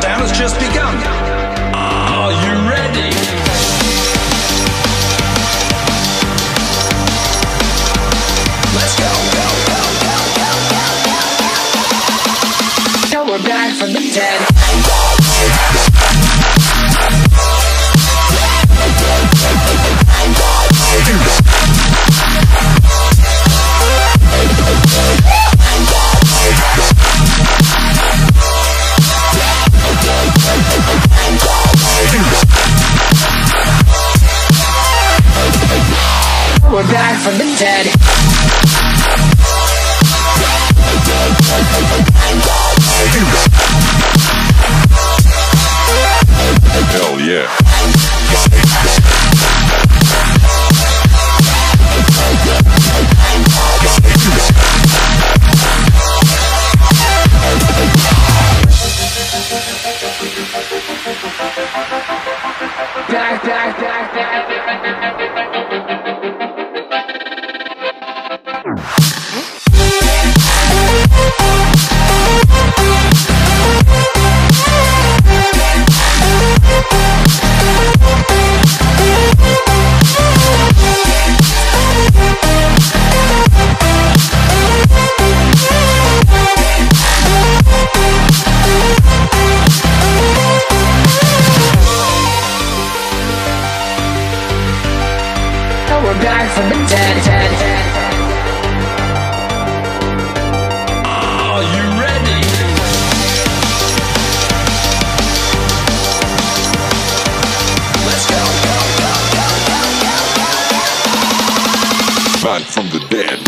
Countdown has just begun. Are you ready? Let's go, go, go, go, go, go, go. Now we're back from the dead. We're back from the dead. Hell yeah. Back, back, back. We're back from the dead, dead, dead. From the dead.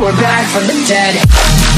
We're back from the dead.